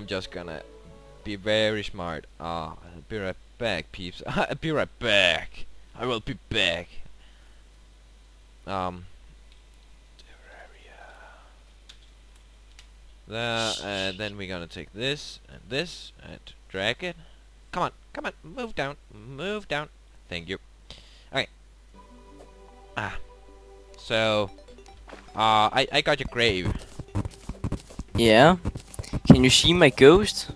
Oh I'm just gonna be very smart. Uh, I'll be right back, peeps. I'll be right back. I will be back. Um. There, and then we're gonna take this and this and drag it. Come on, come on, move down, move down. Thank you. Okay. Ah. So, uh, I I got your grave. Yeah. Can you see my ghost?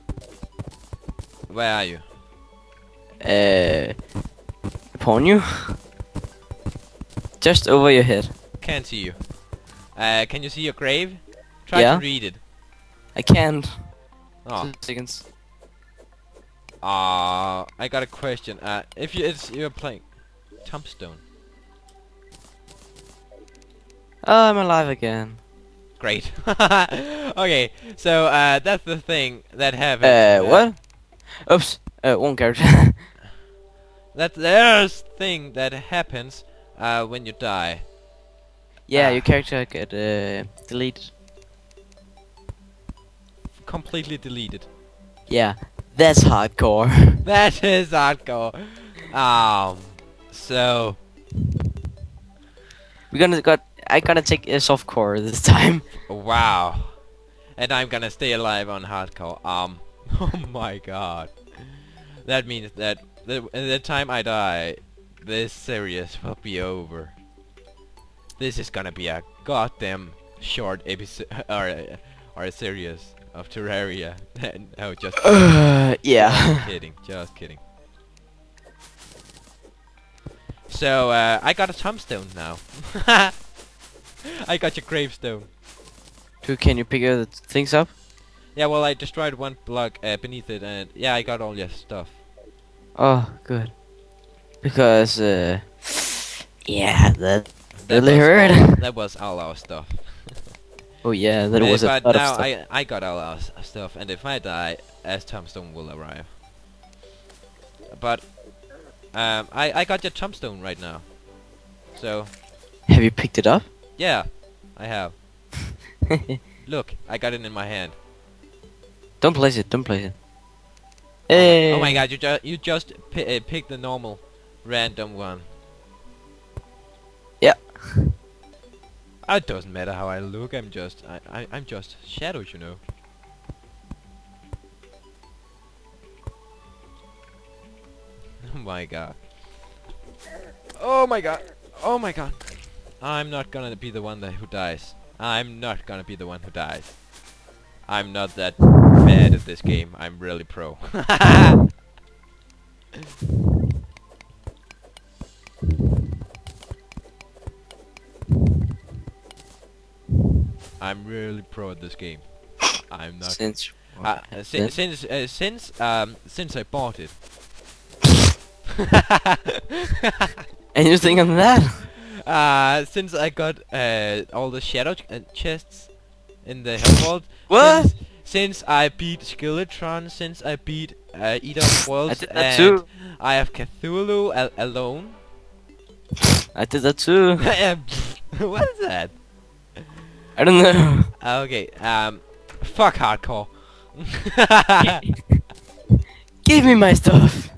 Where are you? Uh, upon you. Just over your head. Can't see you. Uh, can you see your grave? Try Yeah. to read it. I can't. Oh. Seconds. Uh, I got a question. Uh, if you it's you're playing Tombstone. Oh, I'm alive again. Great. okay, so uh, that's the thing that happened. Uh, what? Oops. Uh, one character. That there's thing that happens uh, when you die. yeah, Ah. your character got uh, deleted. Completely deleted. Yeah, that's hardcore. That is hardcore. Um, so We're gonna got. I gotta take a softcore this time. wow, and I'm gonna stay alive on hardcore. Um, oh my god, that means that the, the time I die, this series will be over. This is gonna be a goddamn short episode or a- or a series of Terraria. no, just Uh, yeah. kidding, just kidding. So uh, I got a tombstone now. I got your gravestone. Dude, can you pick other things up? Yeah, well I destroyed one block uh, beneath it, and yeah, I got all your stuff. Oh, good. Because, uh, yeah, that That really hurt. all- that was all our stuff. Oh yeah, that Uh, was a but lot of now stuff. I I got all our stuff, and if I die, as tombstone will arrive. But um, I I got your tombstone right now. So Have you picked it up? yeah, I have. Look, I got it in my hand. don't place it. Don't place it. Oh my- Hey. Oh my god, you just you just pi uh, picked the normal random one. Yeah. It doesn't matter how I look. I'm just I, I I'm just shadows, you know. Oh my god. Oh my god. Oh my god. I'm not gonna be the one that who dies. I'm not gonna be the one who dies. I'm not that bad at this game. I'm really pro. I'm really pro at this game. I'm not. Since. Uh, si- since uh, since um since I bought it. Anything on that? Uh, since I got uh all the shadow ch- uh, chests in the Hell Vault. What? Since, since I beat Skeletron, since I beat uh, Eater of Worlds, I did that and too. I have Cthulhu al- alone. I did that too. what is that? I don't know. Okay, um, fuck hardcore. Give me my stuff.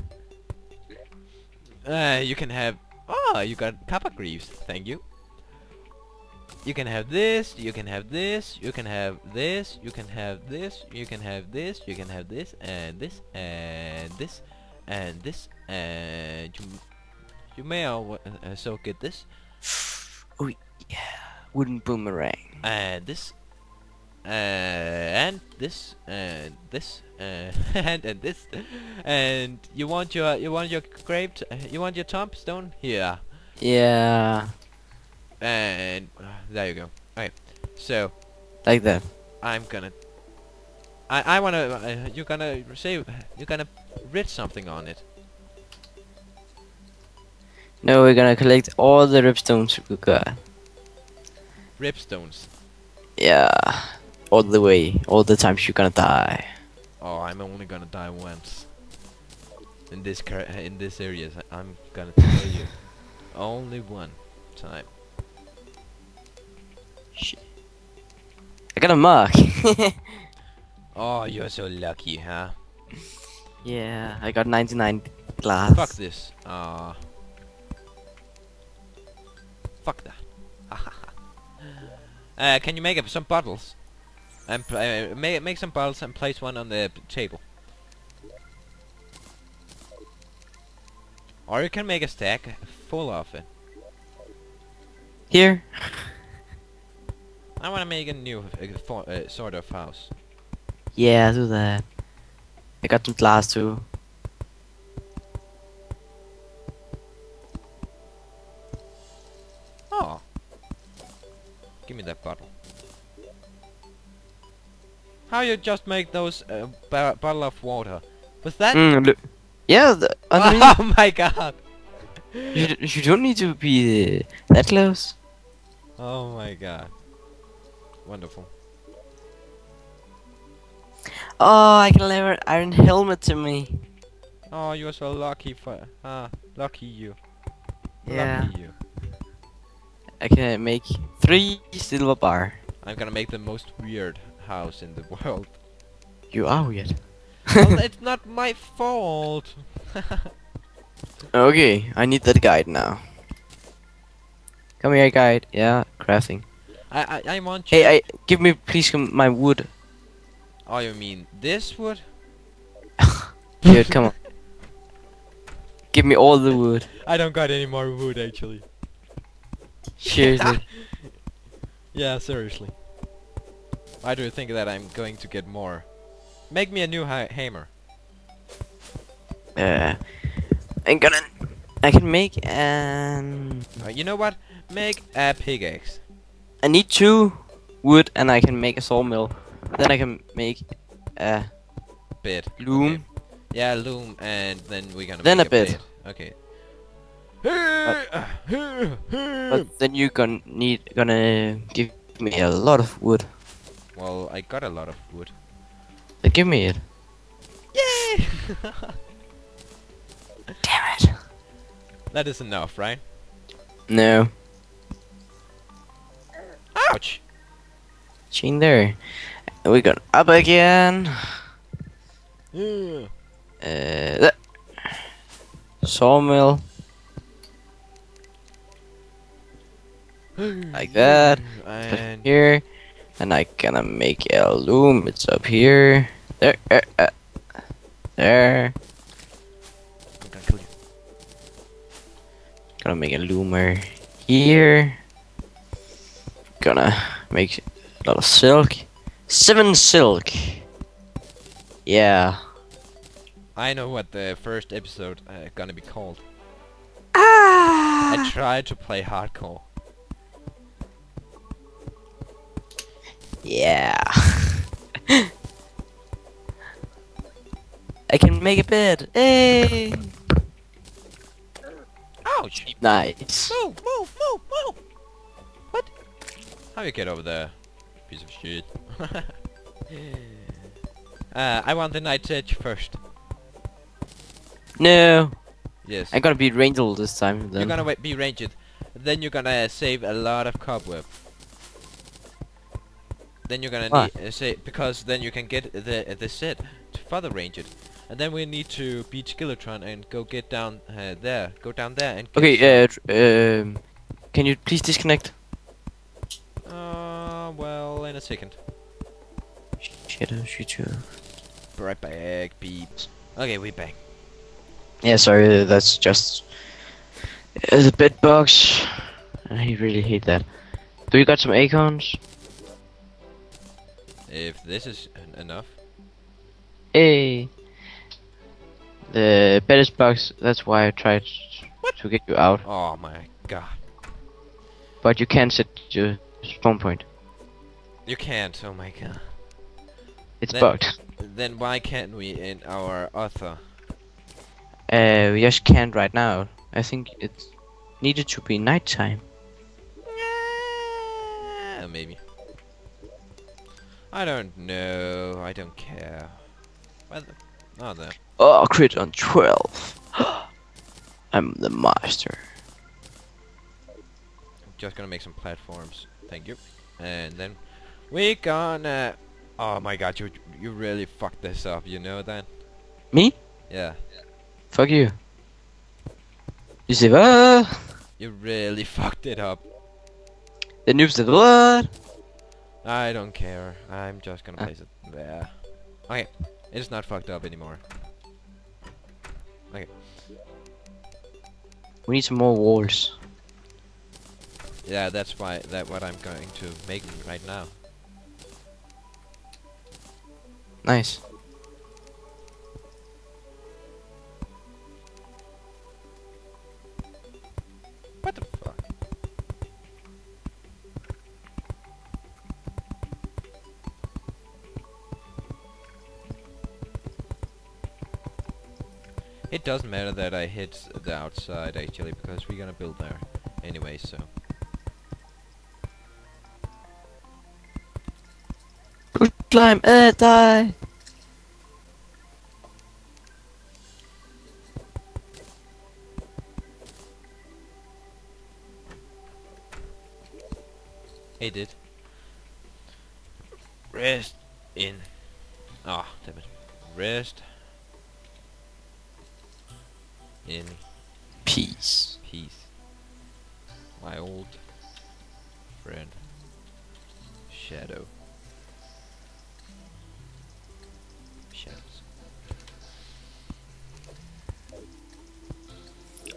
uh, you can have. Oh, you got Copper Greaves. Thank you. You can have this. You can have this. You can have this. You can have this. You can have this. You can have this and this and this and this and you. You may al- uh, also get this Oh yeah, wooden boomerang. and this uh, and this and this uh, and and this. And you want your you want your grave uh, you want your tombstone? Here Yeah, and uh, there you go. Okay so like that. I'm gonna I I wanna uh, you're gonna say you're gonna read something on it. No, we're gonna collect all the ripstones we got. ripstones. Yeah, all the way, all the times you're gonna die. oh I'm only gonna die once in this car in this area I'm gonna tell you only one time Shit. I got a mug. Oh, you're so lucky, huh? yeah, I got 99 glass. Fuck this. Uh, fuck that. uh, can you make up some bottles? And uh, make make some bottles and place one on the table. Or you can make a stack full of it. Here. I want to make a new uh, for, uh, sort of house. Yeah, do that. I got some glass too. You just make those uh, ba- bottle of water? Was that? Mm. Yeah, the, oh my god! you, you don't need to be that close. Oh my god. Wonderful. Oh, I can lever iron helmet to me. Oh, you're so lucky for ah, lucky you. Yeah. Lucky you. I can make three silver bar. I'm gonna make the most weird house in the world. You are weird. well, it's not my fault. Okay, I need that guide now. Come here, guide. Yeah, crafting. I, I I want you. Hey, I give me please my wood. Oh, you mean this wood? Dude, come on. Give me all the wood. I don't got any more wood actually. Seriously. Yeah, seriously. Why do you think that I'm going to get more? Make me a new ha hammer. uh, I'm gonna. I can make an. Uh, you know what? Make a pickaxe. I need two wood, and I can make a sawmill. Then I can make a Bed. loom. Okay. Yeah, loom, and then we're gonna Then make a bed. Okay. But then you gonna need gonna give me a lot of wood. Well, I got a lot of wood. So give me it. Yay! Damn it. that is enough, right? No. Ouch! Chain there. We got up again. Yeah. Uh. Sawmill. Like that. And here. And I gonna make a loom. It's up here. There. Uh, uh, there. I'm gonna kill you. Gonna make a loomer here. Gonna make a lot of silk. Seven silk. Yeah. I know what the first episode uh, gonna be called. Ah. I tried to play hardcore. Yeah. I can make a bed. Hey. Ouch! Nice. Move, move, move, move! What? How you get over there? Piece of shit. uh, I want the night edge first. No. Yes. I'm gonna be Rangel this time. Then. You're gonna be ranged. Then you're gonna save a lot of cobweb. Then you're gonna need uh, say because then you can get the the set to further range it. And then we need to beat Skeletron and go get down uh, there. Go down there and. Get Okay. Uh. Um. Can you please disconnect? Uh, well, in a second. Shit. I'll shoot you. Right back, beeps. Okay, we back. Yeah. Sorry. That's just. Uh, the bed box. I really hate that. Do you got some acorns? If this is en- enough. Hey. The bed box. That's why I tried to get you out, Oh my god. but you can't set your spawn point. You can't, oh my god. It's Then- bugged. Then why can't we in our author? Uh, we just can't right now. I think it's needed to be nighttime. Yeah, maybe. I don't know. I don't care. What the? Oh, there. Oh, crit on 12. I'm the master. I'm just gonna make some platforms. Thank you. And then We gonna... Oh my god, you you really fucked this up, you know that? Me? Yeah. Fuck you. You say what? Uh, you really fucked it up. The noob said what? I don't care. I'm just gonna Ah. place it there. Okay. It's not fucked up anymore. Okay. We need some more walls. Yeah, that's why that what I'm going to make right now. Nice. It doesn't matter that I hit the outside actually because we're gonna build there anyway so. Climb, uh, die. Hey did. Rest in Ah damn it. Rest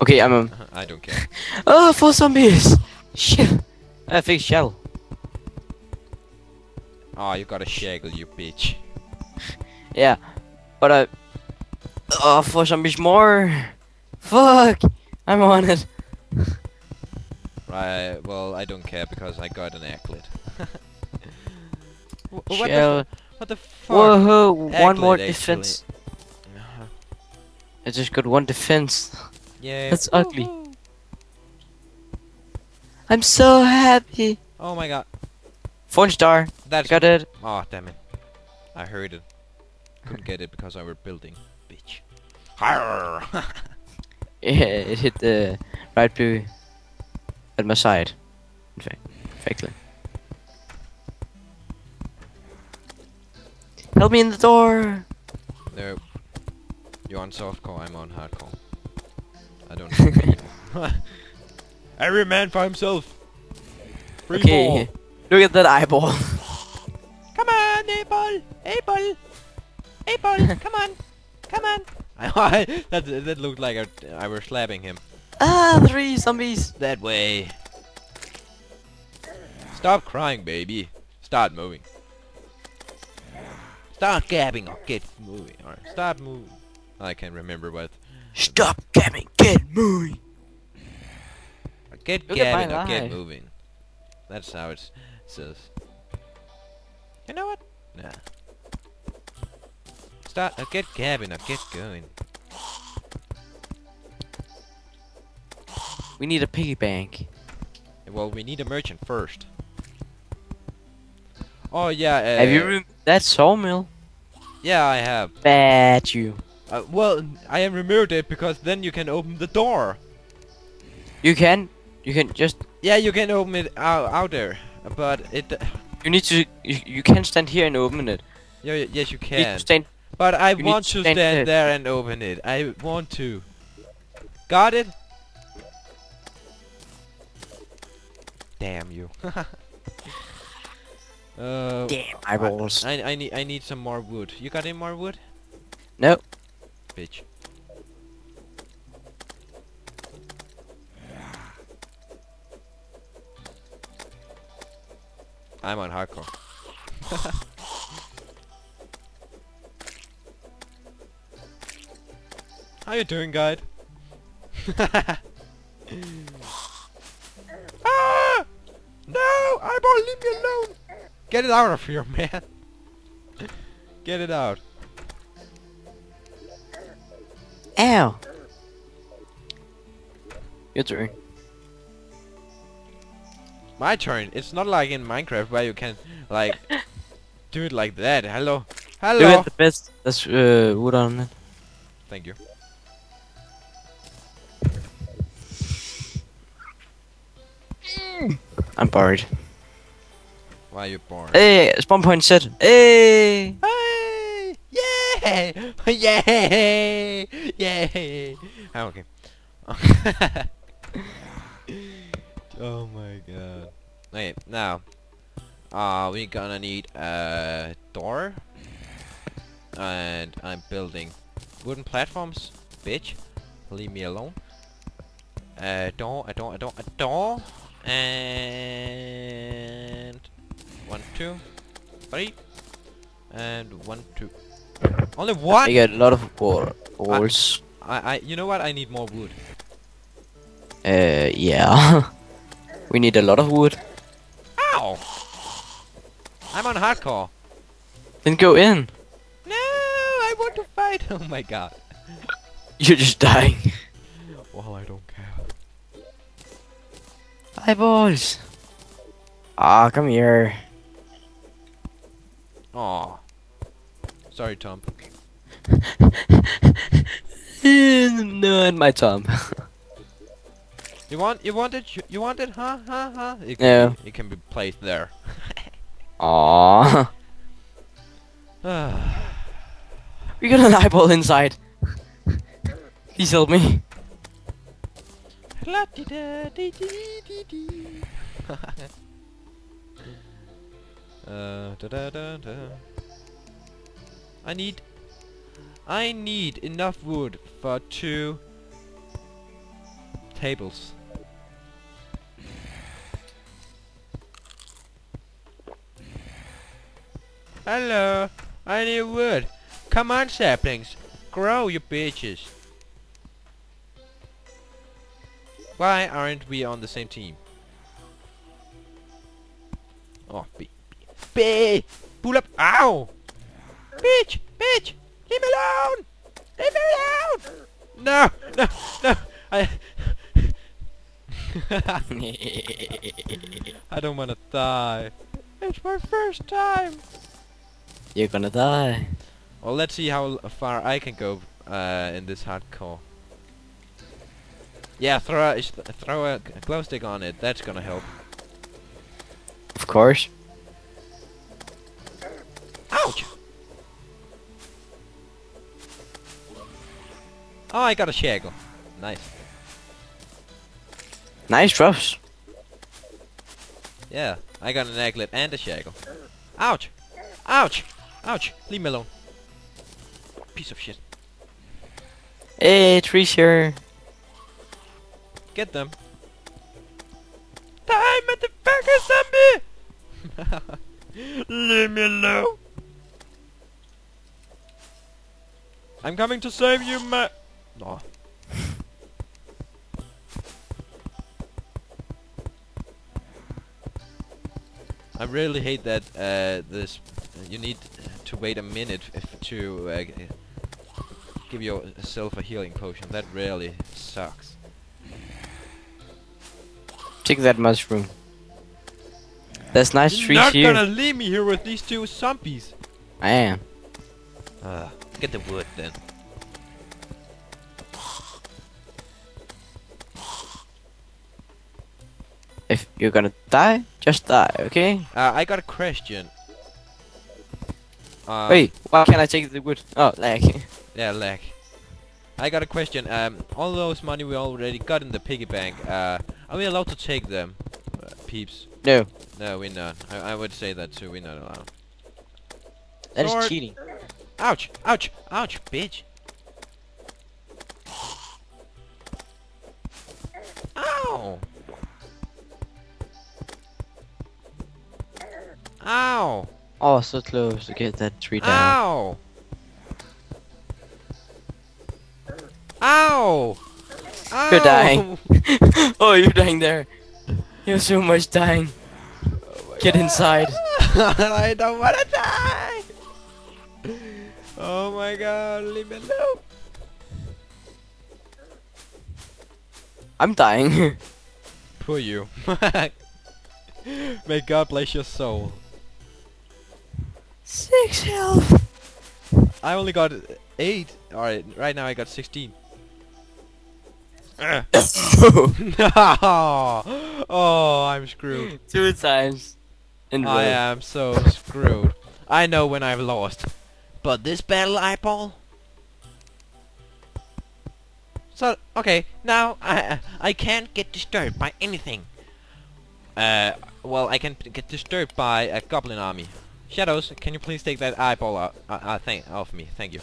Okay, I'm um. I don't care. Oh, four zombies. Shit. I fixed shell. Oh, you got a shackle, you bitch. Yeah, but I. Oh, four zombies more. Fuck. I'm on it. Right, well, I don't care because I got an aglet. What, the, Shell. what the fuck? Whoa, one more defense. Uh-huh. I just got one defense. Yeah. That's ugly. I'm so happy. Oh my god. Four star. That's Got it. Oh, damn it. I heard it. Couldn't get it because I were building. Bitch. Yeah, it hit the right blue at my side. In fact, effectively. Help me in the door. no. You're on softcore, I'm on hardcore. I don't know. Every man for himself. Free okay, ball. look at that eyeball. Come on, Apple! Apple! Apple! come on! Come on! that, that looked like I, I were slapping him. ah, three zombies. That way. Stop crying, baby. Start moving. Start gabbing or get moving. Or stop moving. I can't remember what. Stop gabbing, get moving. Get Look at gabbing or get moving. That's how it says. You know what? Nah. Start or get gabbing or get going. We need a piggy bank. Well, we need a merchant first. Oh yeah. Uh, Have you that sawmill? Yeah, I have. Bad you. Uh, well, I have removed it because then you can open the door. You can, you can just. Yeah, you can open it out, out there, but it. You need to. You, you can stand here and open it. Yeah, yes, you You can. to stand. But I you want to stand stand there. and open it. I want to. Got it? Damn you. uh, Damn eyeballs. I, I need I need some more wood. You got any more wood? No. Bitch. I'm on hardcore. How you doing, guide? ah! No! Eyeball, leave me alone! Get it out of here, man! Get it out. Ow. Your turn. My turn. It's not like in Minecraft where you can, like, do it like that. Hello? Hello. Do Hello? it the best. That's uh, wood on it. Thank you. I'm bored. Why are you bored? Hey, spawn point set. Hey! Hey! Yay! Yay! Yay! Okay. oh my god. Okay, now. Uh, we're gonna need a door. And I'm building wooden platforms. Bitch. Leave me alone. A door, a door, a door, a door. And... One, two, three. And one, two. Only one? I got a lot of wall walls. I, I, you know what? I need more wood. Uh, yeah. we need a lot of wood. Ow! I'm on hardcore. Then go in. No, I want to fight. Oh my god. You're just dying. Well, I don't care. Eyeballs. Ah, come here. Aw. Sorry, Tom. No, not my Tom. You want, you want it, you want it, huh, huh, huh? It can. Be, it can be placed there. Aww. We got an eyeball inside. Please help me. uh, da da da da. I need, I need enough wood for two tables. Hello, I need wood. Come on, saplings, grow, you bitches. Why aren't we on the same team? Oh, B, B, pull up, ow! Bitch, bitch, leave me alone! Leave me alone! No, no, no, I... I don't wanna die. It's my first time. You're gonna die. Well, let's see how far I can go uh, in this hardcore. Yeah, throw a, throw a glow stick on it. That's gonna help. Of course. Ouch! Oh, I got a shackle. Nice. Nice drops. Yeah, I got an aglet and a shackle. Ouch! Ouch! Ouch! Leave me alone. Piece of shit. Hey, Treasure. Get them. Die, motherfucker zombie! Leave me alone. I'm coming to save you, ma- No. I really hate that uh, this you need to wait a minute if to uh, give yourself a healing potion. That really sucks. Take that mushroom. There's nice You're trees not here. gonna leave me here with these two zombies. I am. Uh, get the wood then. You're gonna die, just die, okay? Uh, I got a question. Uh, Wait, why can't I take the wood? Oh, lag. Yeah, lag. I got a question. Um, all those money we already got in the piggy bank. Uh, are we allowed to take them, uh, peeps? no, No, we're not. I, I would say that too. We're not allowed. that is cheating. Ouch! Ouch! Ouch! Bitch! Ow! Ow! Oh, so close to get that tree down. Ow! Ow! Ow! You're dying. oh, you're dying there. You're so much dying. Get inside. I don't wanna die! Oh my god, leave me alone! I'm dying. Poor you. May God bless your soul. Six health. I only got 8. Alright, right now I got 16. Ugh. No! Oh, I'm screwed. Two times. In I am so screwed. I know when I've lost. But this battle eyeball? So, okay, now I I can't get disturbed by anything. Uh, well, I can get disturbed by a goblin army. Shadows, can you please take that eyeball out, uh, uh, thing off me? Thank you.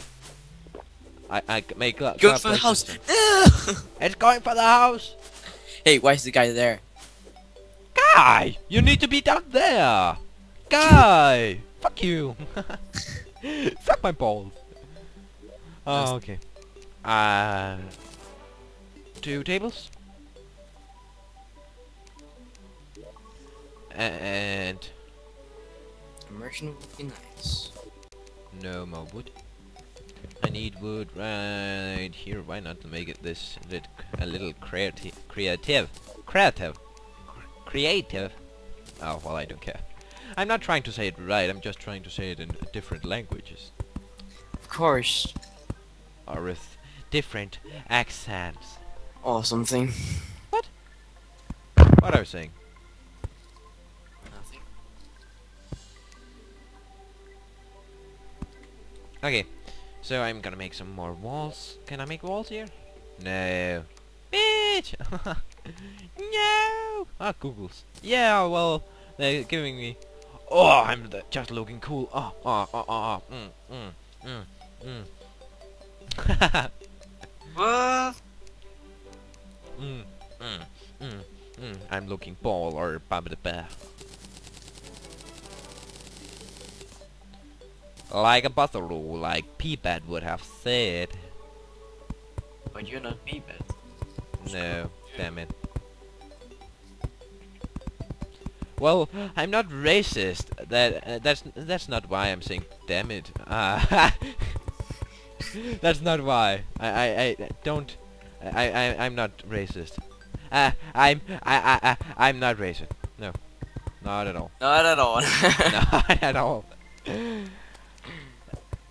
I I make uh, Go for the house. It's going for the house. hey, why is the guy there? Guy, you need to be down there. Guy, fuck you. Suck my balls. Oh, okay. Uh, two tables. And Immersion would be nice. no more wood. I need wood right here. Why not make it this lit a little creative, creative, creative, creative? Oh well, I don't care. I'm not trying to say it right. I'm just trying to say it in different languages Of course. or with different accents. Or something. What? What are you saying? Okay, so I'm gonna make some more walls. Can I make walls here? No. Bitch! no! Ah, Googles. Yeah, well, they're giving me... Oh, I'm just looking cool. Oh, oh, oh, oh, oh. Mm, mm, mm, mm. What? mm, mm, mm, mm. I'm looking ball or baba bear. Like a buzzaroo, like Peabad would have said. But you're not man. No, damn it. Well, I'm not racist. That uh, that's that's not why I'm saying damn it. Uh, that's not why. I I, I don't. I I I'm not racist. Uh, I'm I I I I'm not racist. No, not at all. Not at all. not at all.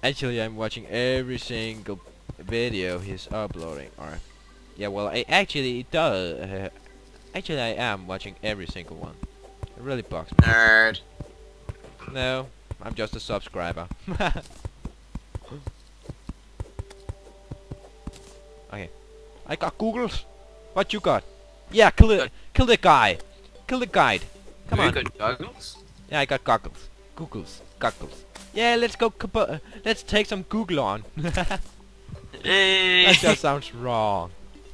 Actually, I'm watching every single video he's uploading. Or, yeah, well, I actually it does. Uh, actually, I am watching every single one. It really bugs me. Nerd. No, I'm just a subscriber. okay, I got Googles. What you got? Yeah, kill it. Kill the guy. Kill the guide. Come you on. got goggles? Yeah, I got goggles. Googles. Goggles. Yeah, let's go. let's take some Google on. that just sounds wrong.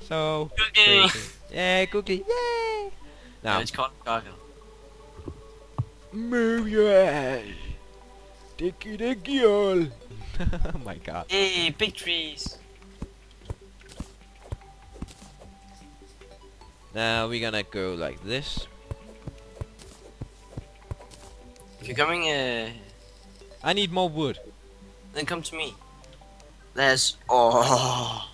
So. Google. crazy. Yeah, Google. Yay! No, Now, it's called goggle. move your ass. Dicky dicky all. oh my god. Hey, big trees. Now we're gonna go like this. If you're coming, uh, I need more wood. then come to me. There's oh,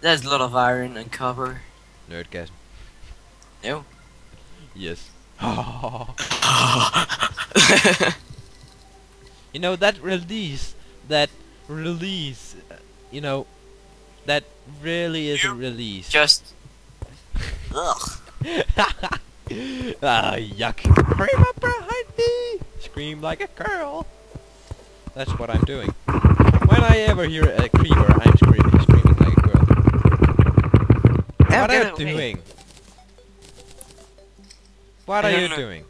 there's a lot of iron and copper. Nerdgasm. No. Yes. you know that release, that release, uh, you know, that really is a release. Just. Ugh. ah, yuck. Scream up behind me! Scream like a girl! That's what I'm doing. When I ever hear a creeper, I'm screaming, screaming like a girl. What are you doing? What I are you know. doing?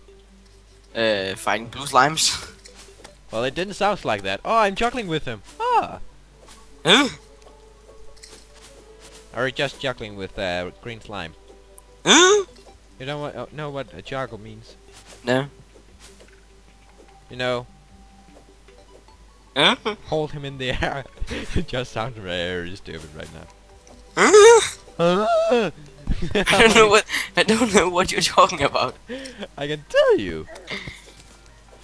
Uh, fighting blue slimes. Well, it didn't sound like that. Oh, I'm juggling with him. Ah! huh? Or just juggling with uh, green slime. Huh? You know what? Uh, know what a juggle means? No. You know? Hold him in the air. it just sounds very stupid right now. I don't know what I don't know what you're talking about. I can tell you.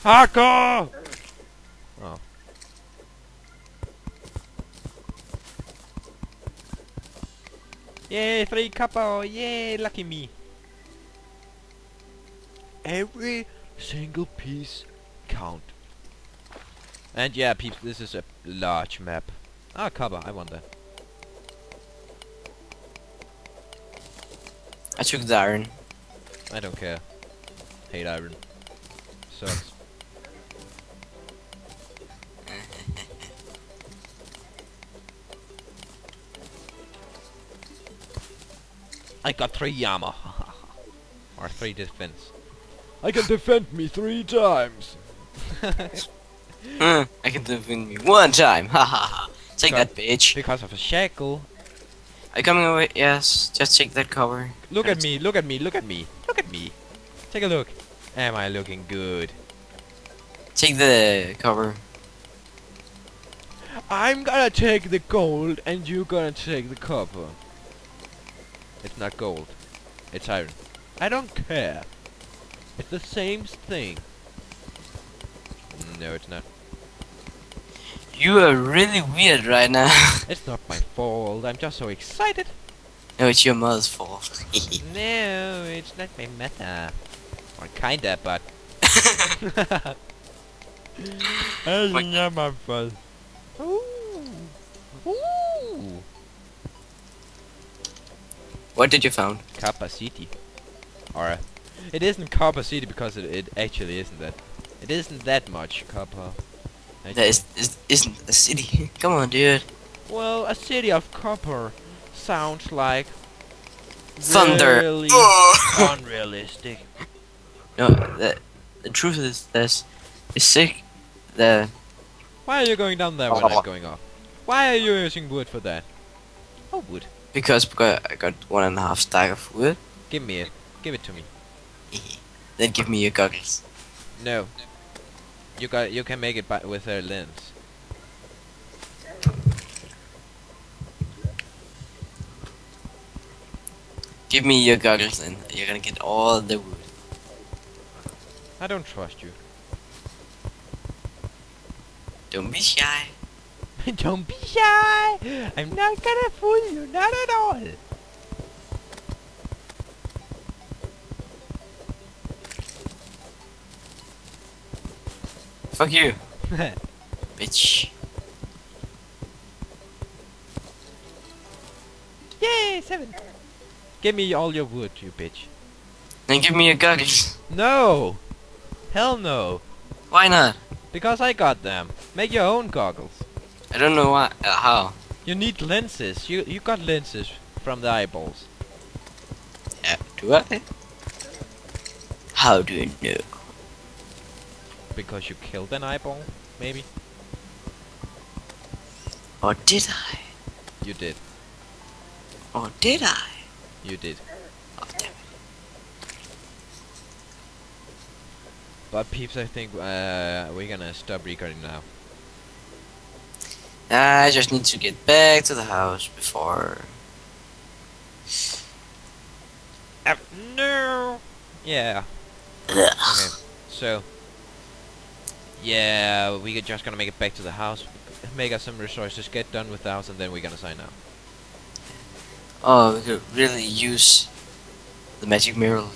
Hako! Oh. Yay, free couple! Yay, lucky me! Every single piece count. And yeah, this is a large map. Ah, cover, I wonder. I took the iron. I don't care. Hate iron. Sucks. I got three Yama. or three defense. I can defend me three times. Hmm, I can defend me one time. Ha ha ha. Take Got- that, bitch. because of a shackle. Are you coming away? Yes. Just take that cover. Look at me, look at me, look at me, look at me. Take a look. Am I looking good? Take the cover. I'm gonna take the gold and you're gonna take the copper. It's not gold. It's iron. I don't care. It's the same thing. No, it's not. You are really weird right now. It's not my fault. I'm just so excited. no, it's your mother's fault. No, it's not my mother. Or kinda, but. It's What- not my fault. Ooh. Ooh. what did you found? Kappa City. Or uh, it isn't Kappa City because it, it actually isn't that. It isn't that much Kappa. That actually. is, is isn't a city. Come on, dude. Well, a city of copper sounds like Thunder. really unrealistic. No, the, the truth is this is sick. The Why are you going down there when I'm going off? Why are you using wood for that? Oh, wood. because because I got one and a half stack of wood. Give me it. Give it to me. then give me your goggles. No. You got. You can make it by, with a lens. Give me your goggles and you're gonna get all the wood. I don't trust you. Don't be shy. don't be shy. I'm not gonna fool you. Not at all. Fuck you, bitch. Yay, seven. Give me all your wood, you bitch. Then give me your goggles. No. Hell no. Why not? Because I got them. Make your own goggles. I don't know why. Uh, how? You need lenses. You you got lenses from the eyeballs. Uh, do I? How do you know? Because you killed an eyeball, maybe? Or did I? You did. Or did I? You did. Oh, damn it. But peeps, I think uh, we're gonna stop recording now. I just need to get back to the house before. Uh, no. Yeah. Okay. So. Yeah, we're just gonna make it back to the house, make us some resources, get done with the house, and then we're gonna sign out. Oh, we could really use the magic mirror, know,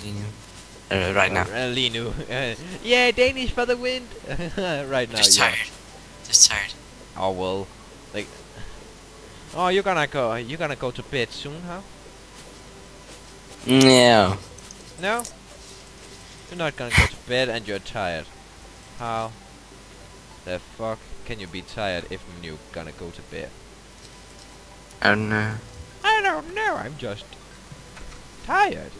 uh, right now. Uh, Linu. Yeah, Danish for the wind. right now, Just yeah. tired. Just tired. Oh well, like. Oh, you're gonna go. You're gonna go to bed soon, huh? No. No. You're not gonna go to bed, and you're tired. How? The fuck can you be tired if you're gonna go to bed? I don't know. I don't know. I'm just tired.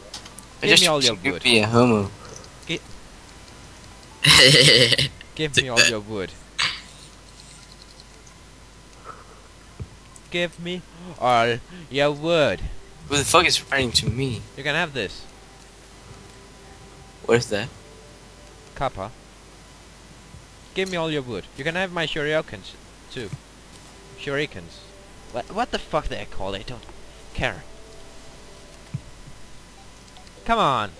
I Give just me all your wood. be a homo. Gi- Give me all your wood. Give me all your wood. Who the fuck is writing to me? You're gonna have this. What is that? Kappa. Give me all your wood. You can have my shurikens too. Shurikens. What what the fuck they call it? I don't care. Come on.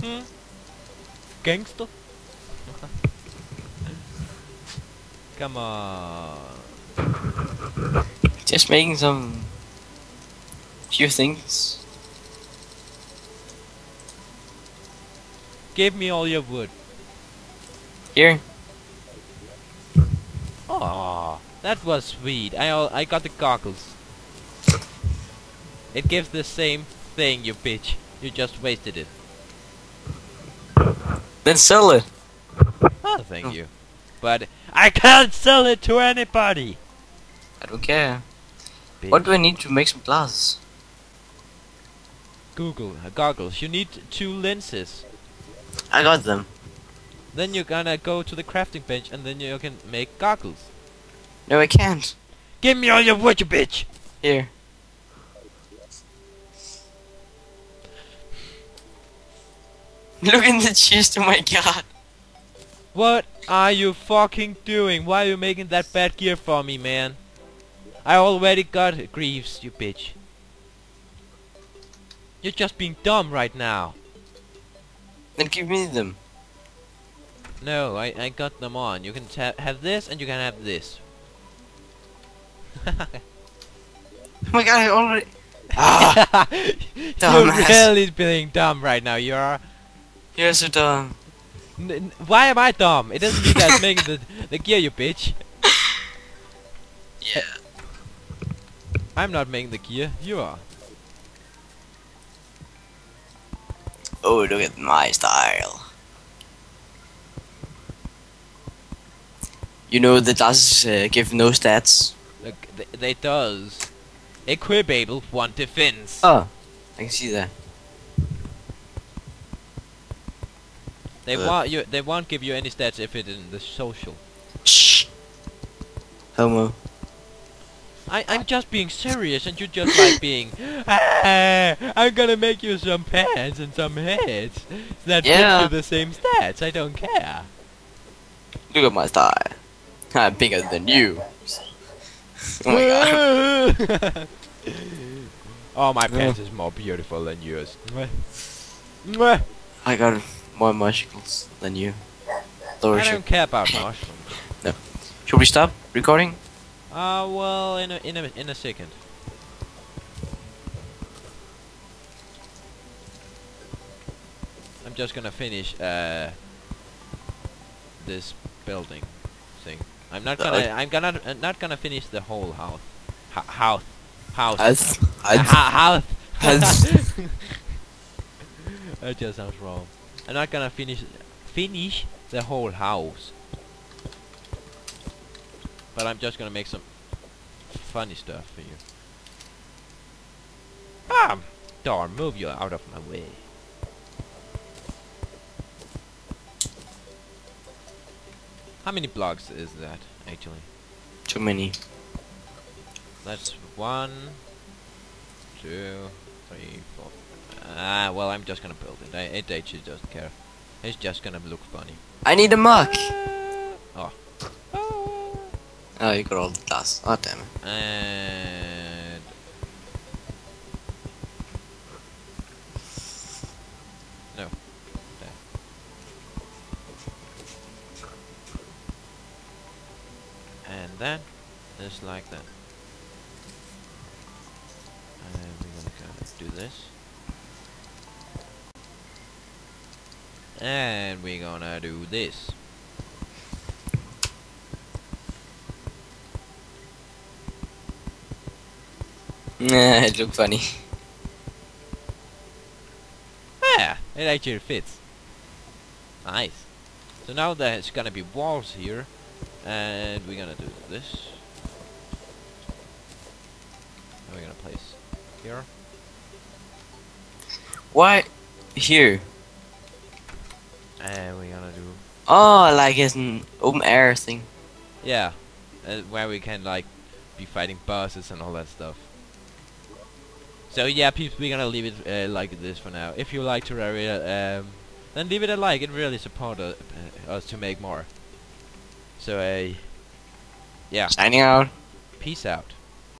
Hmm? Gangster? Come on. Just making some few things. Give me all your wood. Here. Aw, that was sweet. I I got the goggles. It gives the same thing, you bitch. You just wasted it. Then sell it. Oh, thank Oh. you. But I can't sell it to anybody I don't care. bitch. What do I need to make some glasses? Google uh, goggles. You need two lenses. I got them. Then you're gonna go to the crafting bench and then you can make goggles. No, I can't. Give me all your wood, you bitch! Here. Look in the chest, oh my god. What are you fucking doing? Why are you making that bad gear for me, man? I already got Greaves, you bitch. You're just being dumb right now. Then give me them. No, I, I got them on. You can ha have this and you can have this. Oh my god, I already... Ah, You're really being dumb right now. You are. you're so dumb. N why am I dumb? It doesn't mean that's making the the gear, you bitch. Yeah. I'm not making the gear. You are. Oh, look at my style. You know the does uh, give no stats. Look, th they does. Equipable one defense. Oh, I can see that. They Uh. you. They won't give you any stats if it's in the social. Shh. Homo. I I'm just being serious, and you just like being. "Ah, I'm gonna make you some pants and some heads that Yeah. give you the same stats. I don't care. Look at my style. I'm bigger than you. oh my god. oh, my pants is more beautiful than yours. I got more muscles than you. Lower I don't care about mushrooms. should we stop recording? Uh, well, in a in a in a second. I'm just gonna finish uh this building thing. I'm not Uh, gonna I'm gonna uh, not gonna finish the whole house. Ho house. House. As, Ha- house. As- that just sounds wrong. I'm not gonna finish finish the whole house. But I'm just gonna make some funny stuff for you. Ah, darn! Move you out of my way. How many blocks is that actually? Too many. That's one, two, three, four. Ah, well, I'm just gonna build it. I, it actually doesn't care. It's just gonna look funny. I need a muck. Oh. Oh. Oh, you got all the glass. Oh, damn it. And no. And then just like that. And we're gonna go do this. And we're gonna do this. Nah, it look funny. Yeah, it actually fits. Nice. So now there's gonna be walls here, and we're gonna do this. And we're gonna place here. Why? Here. And we're gonna do Oh, like it's an open air thing. yeah, uh, where we can like be fighting bosses and all that stuff. So yeah, people, we're gonna leave it uh, like this for now. If you like Terraria, um, then leave it a like. It really supports uh, uh, us to make more. So uh, yeah, Signing out. peace out.